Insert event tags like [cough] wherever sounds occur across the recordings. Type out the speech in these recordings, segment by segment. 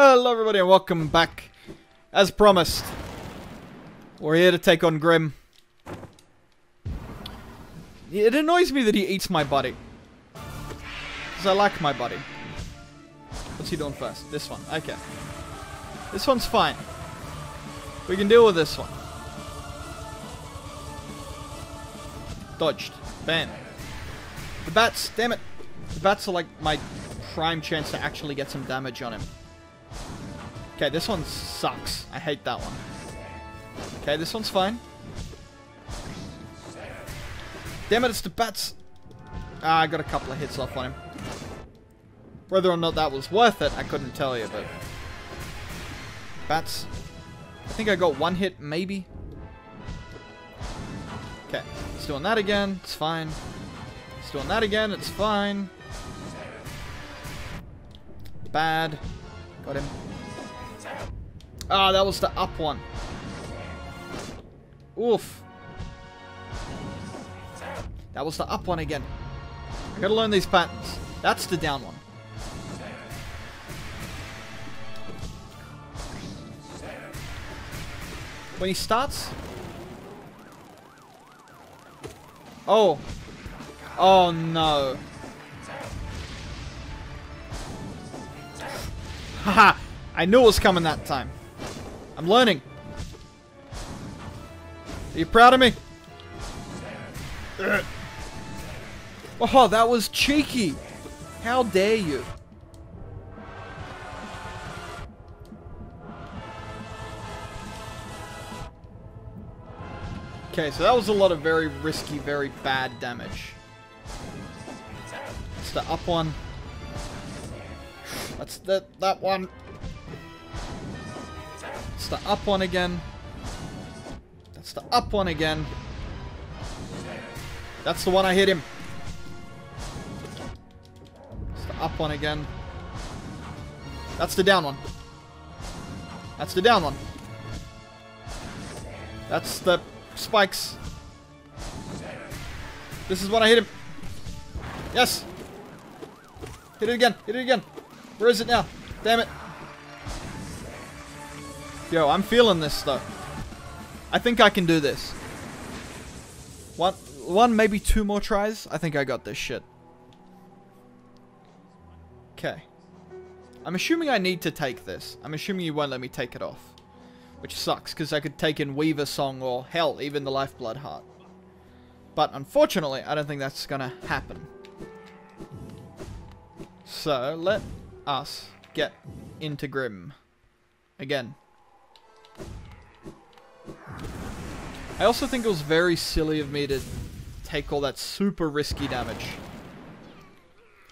Hello everybody and welcome back. As promised, we're here to take on Grimm. It annoys me that he eats my body. Because I like my body. What's he doing first? This one. Okay. This one's fine. We can deal with this one. Dodged. Bam. The bats, damn it. The bats are like my prime chance to actually get some damage on him. Okay, this one sucks. I hate that one. Okay, this one's fine. Damn it, it's the bats. Ah, I got a couple of hits off on him. Whether or not that was worth it, I couldn't tell you, but... Bats. I think I got one hit, maybe. Okay, he's doing that again. It's fine. He's doing that again. It's fine. Bad. Got him. Ah, that was the up one. Oof. That was the up one again. I gotta learn these patterns. That's the down one. When he starts... Oh. Oh no. [laughs] Haha. I knew it was coming that time. I'm learning. Are you proud of me? Oh, that was cheeky. How dare you? Okay, so that was a lot of very risky, very bad damage. It's the up one. That's the, that one. It's the up one again. That's the up one again. That's the one I hit him. It's the up one again. That's the down one. That's the down one. That's the spikes. This is when I hit him. Yes. Hit it again. Hit it again. Where is it now? Damn it. Yo, I'm feeling this stuff. I think I can do this. One, one, maybe two more tries. I think I got this shit. Okay. I'm assuming I need to take this. I'm assuming you won't let me take it off. Which sucks, because I could take in Weaversong or, hell, even the Lifeblood Heart. But unfortunately, I don't think that's gonna happen. So, let us get into Grimm. Again. I also think it was very silly of me to take all that super risky damage.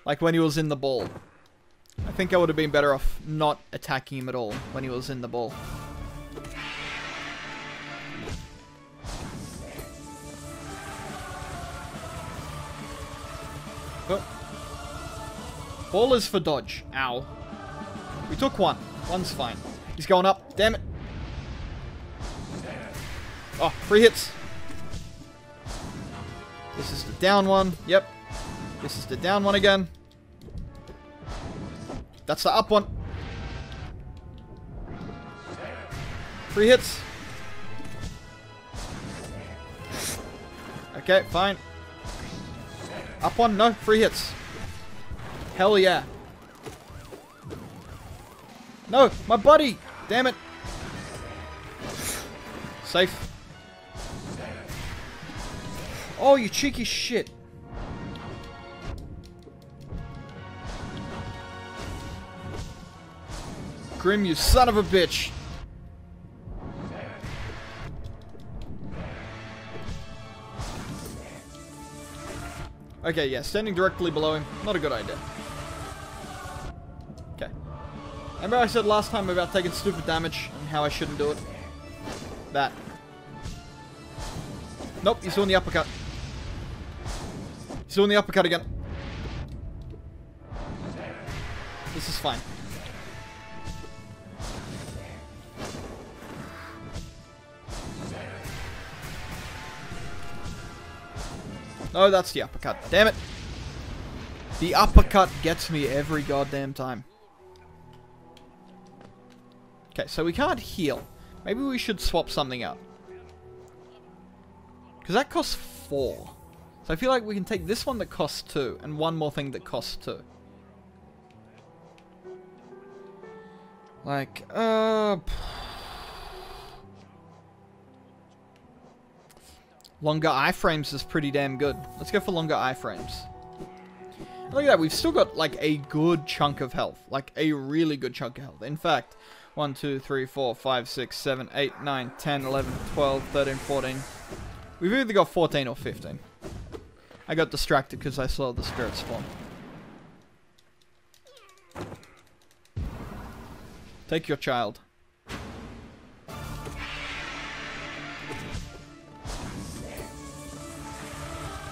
Like when he was in the ball. I think I would have been better off not attacking him at all when he was in the ball. Oh. Ball is for dodge. Ow. We took one. One's fine. He's going up. Damn it. Oh, free hits. This is the down one. Yep. This is the down one again. That's the up one. Free hits. Okay, fine. Up one, no, free hits. Hell yeah. No, my buddy! Damn it. Safe. Oh, you cheeky shit. Grimm, you son of a bitch. Okay, yeah, standing directly below him, not a good idea. Okay. Remember I said last time about taking stupid damage and how I shouldn't do it? That. Nope, he's doing the uppercut. Doing the uppercut again. This is fine. No, that's the uppercut. Damn it. The uppercut gets me every goddamn time. Okay, so we can't heal. Maybe we should swap something up. Because that costs four. So I feel like we can take this one that costs two, and one more thing that costs two. Like, uh... Longer iframes is pretty damn good. Let's go for longer iframes. Look at that, we've still got like a good chunk of health. Like a really good chunk of health. In fact, 1, 2, 3, 4, 5, 6, 7, 8, 9, 10, 11, 12, 13, 14. We've either got 14 or 15. I got distracted because I saw the spirit spawn. Take your child.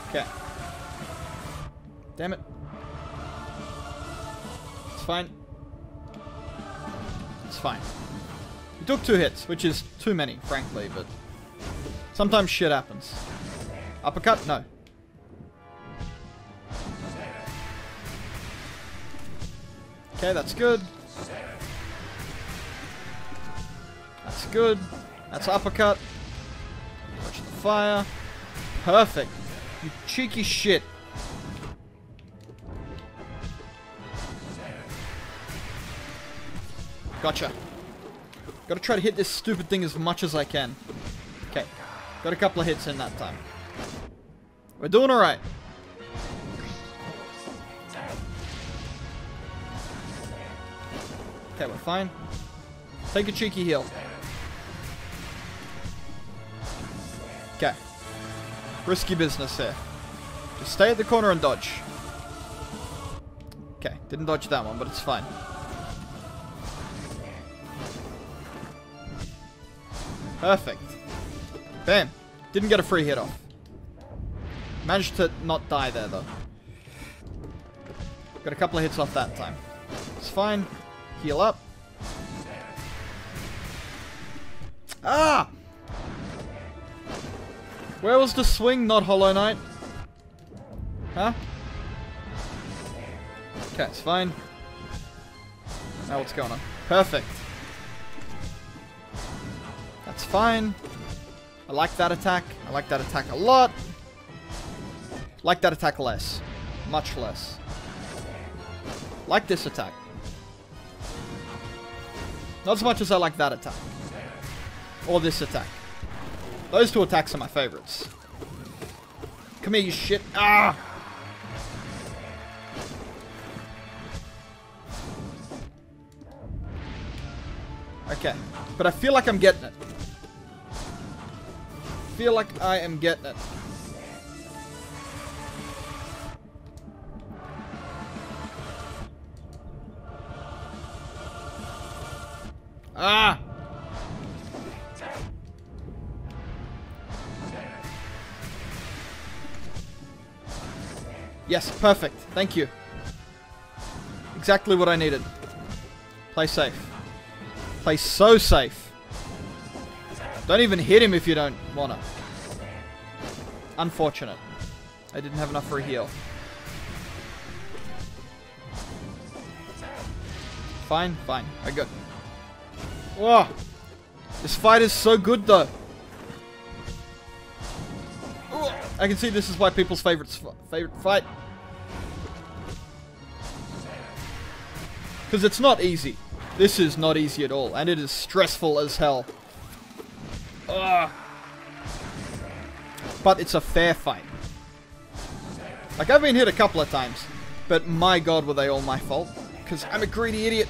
Okay. Damn it. It's fine. It's fine. We took two hits, which is too many, frankly, but sometimes shit happens. Uppercut? No. Okay, that's good. That's good. That's uppercut. Watch the fire. Perfect. You cheeky shit. Gotcha. Gotta try to hit this stupid thing as much as I can. Okay. Got a couple of hits in that time. We're doing alright. Okay, we're fine. Take a cheeky heal. Okay. Risky business here. Just stay at the corner and dodge. Okay, didn't dodge that one, but it's fine. Perfect. Bam. Didn't get a free hit off. Managed to not die there, though. Got a couple of hits off that time. It's fine. Heal up. Ah! Where was the swing, not Hollow Knight? Huh? Okay, it's fine. Now what's going on? Perfect. That's fine. I like that attack. I like that attack a lot. Like that attack less. Much less. Like this attack. Not as much as I like that attack. Or this attack. Those two attacks are my favorites. Come here, you shit. Ah! Okay. But I feel like I'm getting it. feel like I am getting it. Ah! Yes, perfect. Thank you. Exactly what I needed. Play safe. Play so safe. Don't even hit him if you don't wanna. Unfortunate. I didn't have enough for a heal. Fine, fine. I got. Whoa! This fight is so good though. I can see this is why people's favorites favorite fight. Because it's not easy. This is not easy at all, and it is stressful as hell. Ugh. But it's a fair fight. Like, I've been hit a couple of times, but my god were they all my fault. Because I'm a greedy idiot.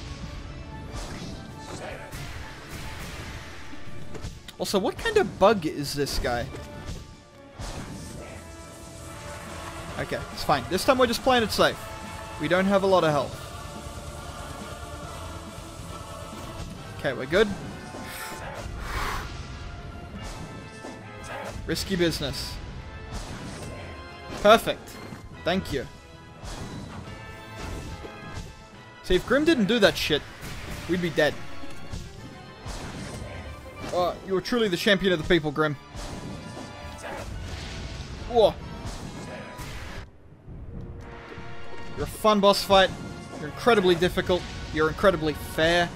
Also, what kind of bug is this guy? Okay, it's fine. This time we're just playing it safe. We don't have a lot of health. Okay, we're good. Risky business. Perfect. Thank you. See, if Grimm didn't do that shit, we'd be dead. Uh, oh, you are truly the champion of the people, Grimm. Whoa. You're a fun boss fight. You're incredibly difficult. You're incredibly fair.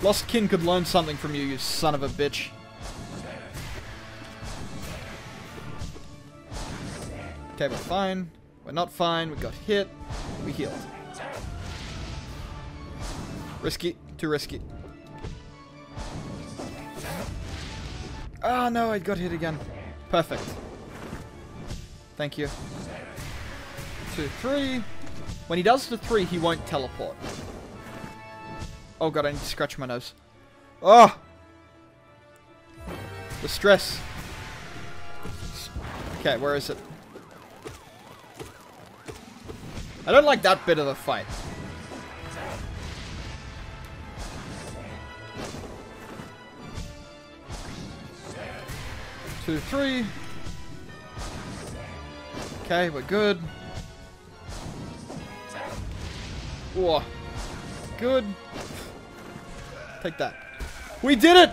Lost kin could learn something from you, you son of a bitch. Okay, we're fine. We're not fine. We got hit. We healed. Risky. Too risky. Oh no, I got hit again. Perfect. Thank you. Two, three. When he does the three, he won't teleport. Oh god, I need to scratch my nose. Oh! The stress. Okay, where is it? I don't like that bit of the fight. Two, three. Okay, we're good. Whoa. Good. Take that. We did it!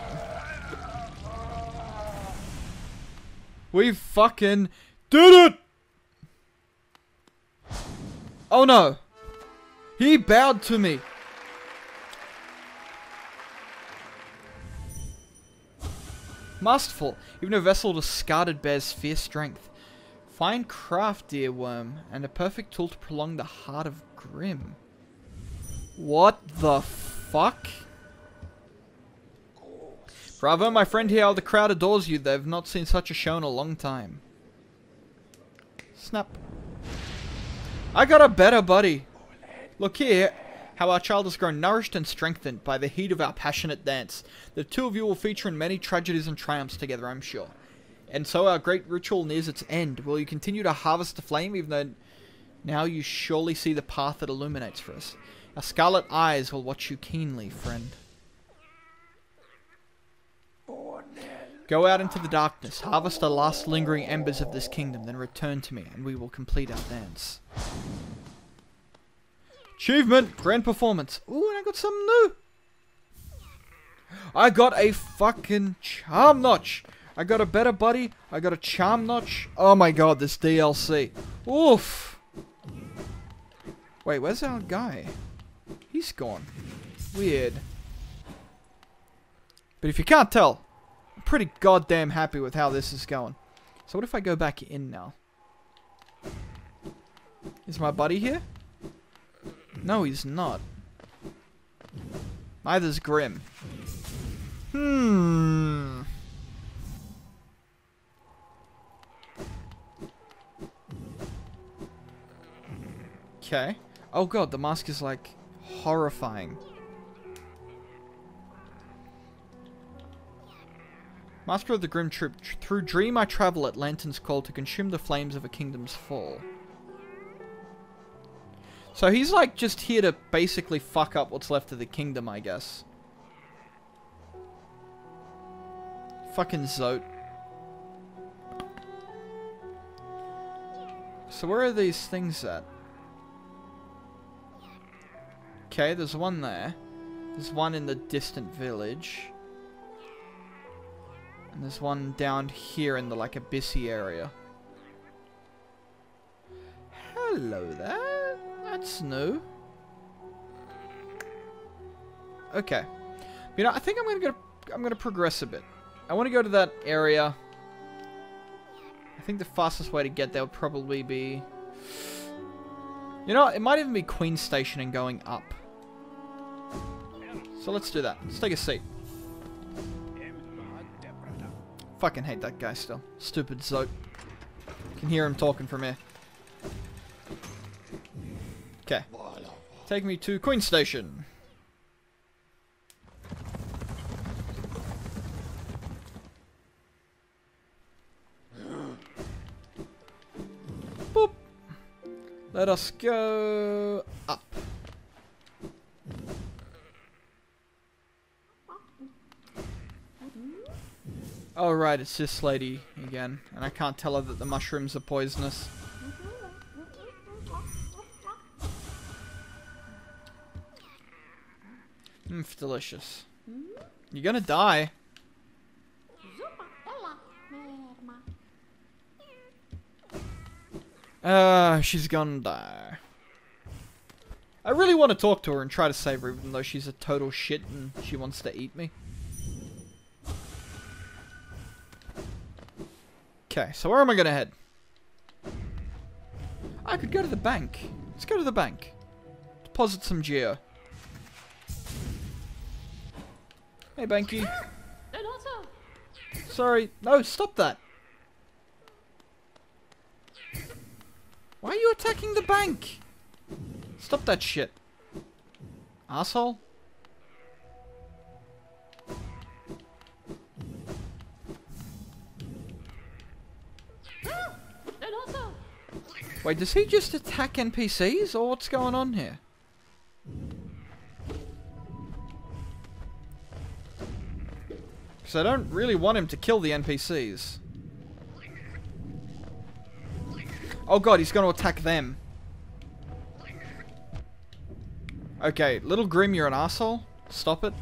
We fucking did it! Oh no! He bowed to me! Masterful. Even a vessel discarded bears fierce strength. Fine craft, dear worm, and a perfect tool to prolong the heart of Grimm. What the fuck? Bravo, my friend here. The crowd adores you. They've not seen such a show in a long time. Snap. I got a better buddy. Look here, how our child has grown nourished and strengthened by the heat of our passionate dance. The two of you will feature in many tragedies and triumphs together, I'm sure. And so our great ritual nears its end. Will you continue to harvest the flame, even though now you surely see the path that illuminates for us? Our scarlet eyes will watch you keenly, friend. Go out into the darkness, harvest the last lingering embers of this kingdom, then return to me, and we will complete our dance. Achievement! Grand performance. Ooh, and I got something new. I got a fucking charm notch. I got a better buddy. I got a charm notch. Oh my god, this DLC. Oof. Wait, where's our guy? He's gone. Weird. But if you can't tell, I'm pretty goddamn happy with how this is going. So what if I go back in now? Is my buddy here? No, he's not. Neither's Grimm. Hmm. Okay. Oh god, the mask is like horrifying. Master of the Grimm Troupe, through dream I travel at Lantern's call to consume the flames of a kingdom's fall. So he's like just here to basically fuck up what's left of the kingdom, I guess. Fucking Zote. So where are these things at? Okay, there's one there. There's one in the distant village. And there's one down here in the like abyssy area. Hello there. That's new. Okay. You know, I think I'm gonna go. I'm gonna progress a bit. I want to go to that area. I think the fastest way to get there would probably be. You know, it might even be Queen Station and going up. So let's do that. Let's take a seat. Fucking hate that guy still. Stupid Zote. Can hear him talking from here. Okay. Take me to Queen Station. Boop. Let us go up. Oh right, it's this lady again, and I can't tell her that the mushrooms are poisonous. Mmm, delicious. You're gonna die. Uh, she's gonna die. I really want to talk to her and try to save her, even though she's a total shit and she wants to eat me. Okay, so where am I gonna head? I could go to the bank. Let's go to the bank. Deposit some geo. Hey, Banky. Sorry. No, stop that. Why are you attacking the bank? Stop that shit. Asshole. Wait, does he just attack NPCs or what's going on here? Because I don't really want him to kill the NPCs. Oh god, he's going to attack them. Okay, little Grimm, you're an asshole. Stop it.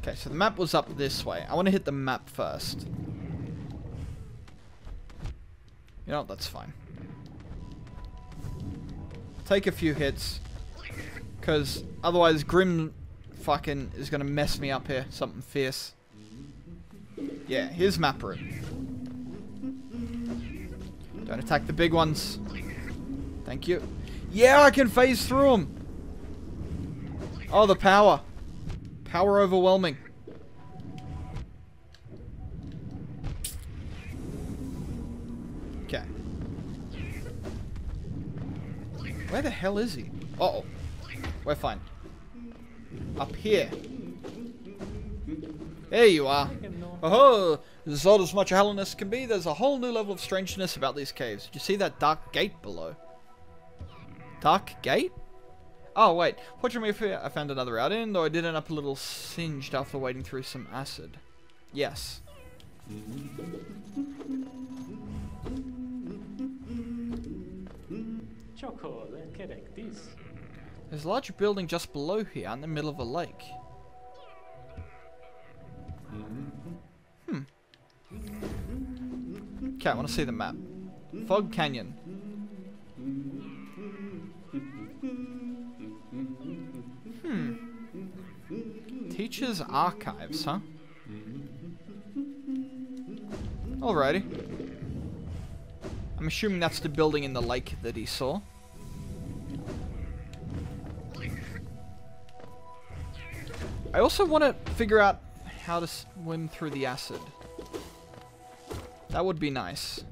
Okay, so the map was up this way. I want to hit the map first. You know, that's fine. Take a few hits. Because otherwise Grimm fucking is going to mess me up here. Something fierce. Yeah, here's map route. Don't attack the big ones. Thank you. Yeah, I can phase through them. Oh, the power. Power overwhelming. Okay. Where the hell is he? Uh oh. We're fine. Up here. There you are. Oh, this is odd as much hell as can be. There's a whole new level of strangeness about these caves. Did you see that dark gate below? Dark gate? Oh, wait. Fortunately, I found another route in, though I did end up a little singed after wading through some acid. Yes. There's a large building just below here in the middle of a lake. Hmm. Okay, I want to see the map. Fog Canyon. Hmm. Teacher's Archives, huh? Alrighty. I'm assuming that's the building in the lake that he saw. I also want to figure out how to swim through the acid. That would be nice.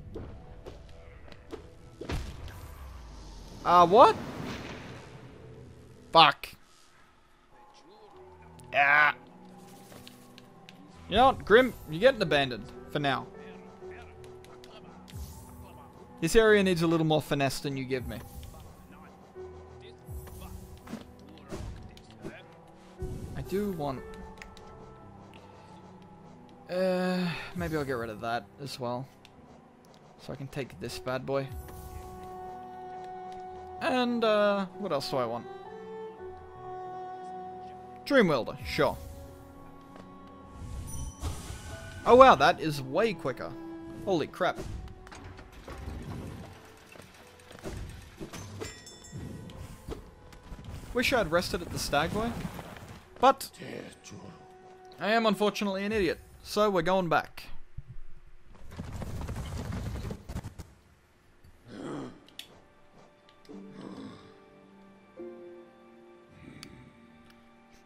Ah, uh, what? Fuck. Ah. You know what, Grimm, you're getting abandoned. For now. This area needs a little more finesse than you give me. Do want... Uh, maybe I'll get rid of that as well. So I can take this bad boy. And, uh, what else do I want? Dream Wielder, sure. Oh wow, that is way quicker. Holy crap. Wish I had rested at the Stagway. But, I am unfortunately an idiot. So we're going back.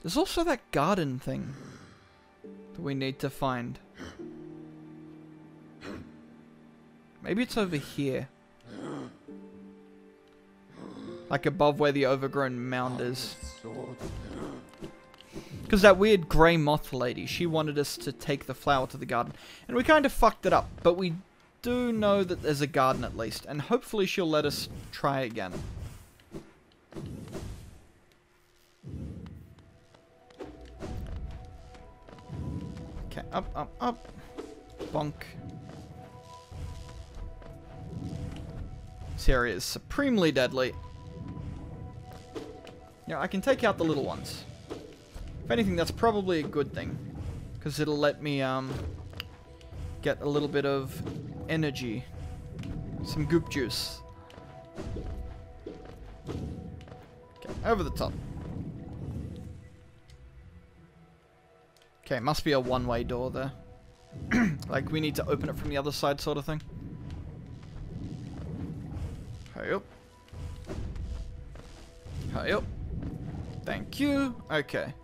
There's also that garden thing that we need to find. Maybe it's over here. Like above where the overgrown mound is. Because that weird grey moth lady, she wanted us to take the flower to the garden. And we kind of fucked it up. But we do know that there's a garden at least. And hopefully she'll let us try again. Okay, up, up, up. Bonk. This area is supremely deadly. Yeah, I can take out the little ones. If anything, that's probably a good thing. Because it'll let me um, get a little bit of energy. Some goop juice. Okay, over the top. Okay, must be a one-way door there. [clears throat] like, we need to open it from the other side sort of thing. Hurry up. Hurry up. Thank you. Okay.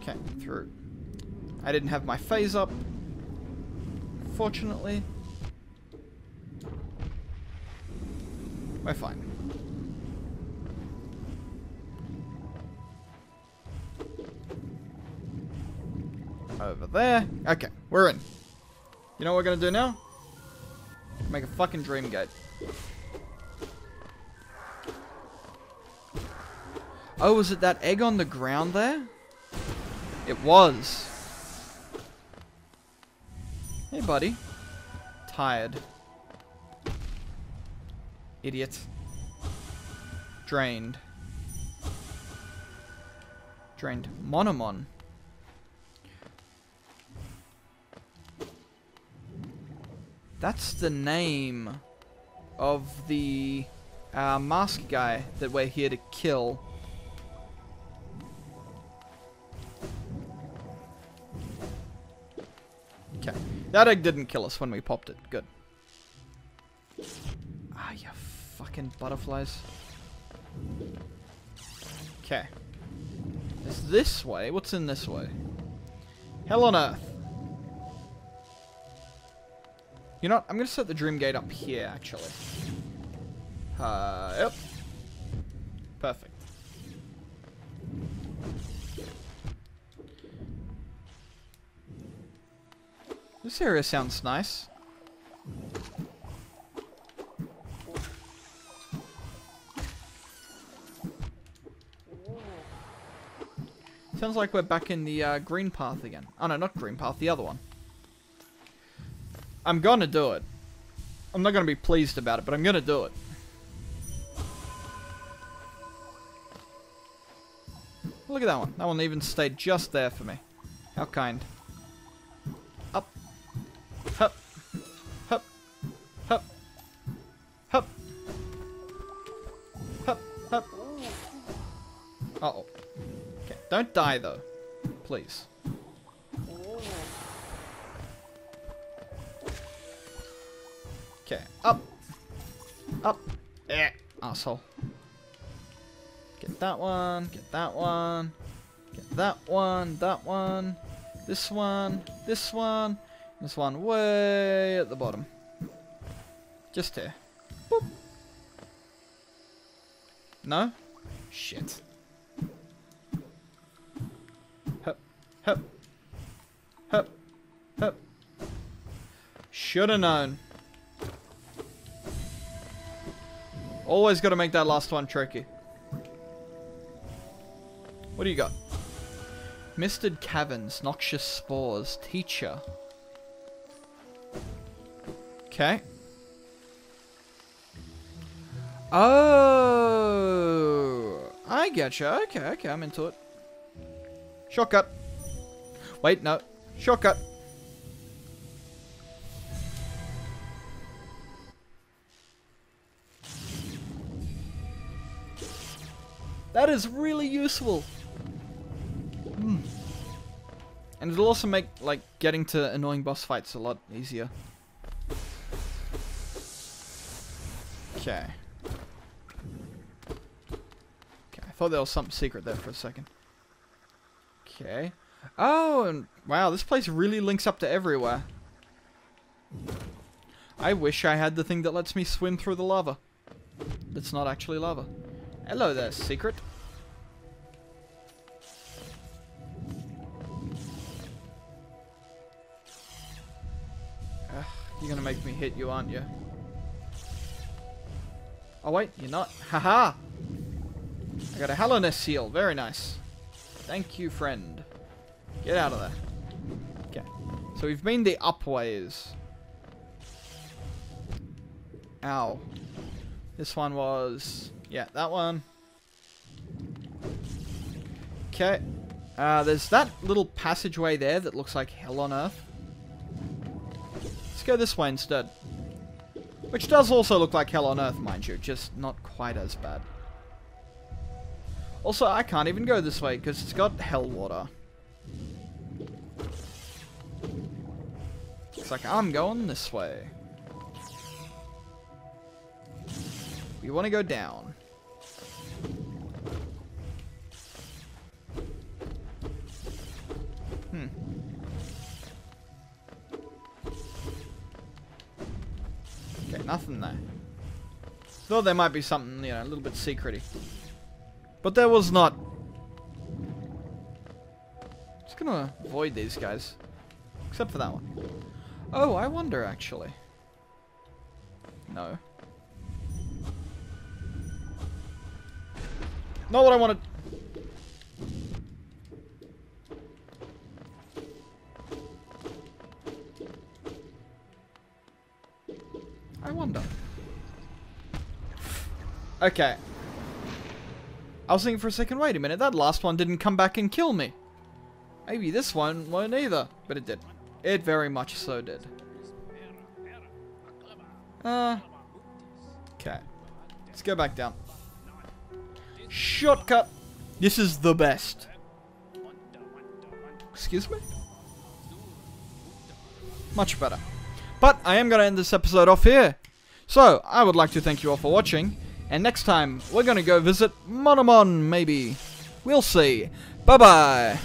Okay, through. I didn't have my phase up. Fortunately. We're fine. Over there. Okay, we're in. You know what we're gonna do now? Make a fucking dream gate. Oh, was it that egg on the ground there? It was. Hey, buddy. Tired. Idiot. Drained. Drained. Monomon. That's the name of the uh, mask guy that we're here to kill. That egg didn't kill us when we popped it. Good. Ah, you fucking butterflies. Okay. It's this way. What's in this way? Hell on earth. You know what? I'm going to set the dream gate up here, actually. Uh, yep. Perfect. This area sounds nice. Sounds like we're back in the uh, green path again. Oh no, not green path, the other one. I'm gonna do it. I'm not gonna be pleased about it, but I'm gonna do it. Look at that one. That one even stayed just there for me. How kind. Don't die though. Please. Okay, up. Up. Eh, asshole. Get that one, get that one, get that one, that one, this one, this one, this one way at the bottom. Just here. Boop. No? Shit. Should have known. Always got to make that last one tricky. What do you got? Misted caverns, noxious spores, teacher. Okay. Oh, I getcha. Okay, okay, I'm into it. Shortcut. Wait, no. Shortcut. That is really useful. Hmm. And it'll also make, like, getting to annoying boss fights a lot easier. Okay. Okay, I thought there was something secret there for a second. Okay. Oh, and wow, this place really links up to everywhere. I wish I had the thing that lets me swim through the lava. That's not actually lava. Hello there, secret. You're gonna make me hit you, aren't you? Oh wait, you're not. [laughs] Haha! I got a Hallownest seal. Very nice. Thank you, friend. Get out of there. Okay. So we've been the up ways. Ow. This one was yeah, that one. Okay. Uh, there's that little passageway there that looks like hell on earth. Go this way instead. Which does also look like hell on earth, mind you, just not quite as bad. Also, I can't even go this way because it's got hell water. Looks like I'm going this way. We want to go down. Nothing there. Thought there might be something, you know, a little bit secrety. But there was not. Just gonna avoid these guys. Except for that one. Oh, I wonder actually. No. Not what I wanted. Okay. I was thinking for a second, wait a minute, that last one didn't come back and kill me. Maybe this one won't either. But it did. It very much so did. Uh. Okay. Let's go back down. Shortcut. This is the best. Excuse me? Much better. But I am going to end this episode off here. So, I would like to thank you all for watching. And next time, we're to go visit Monomon, maybe. We'll see. Bye-bye.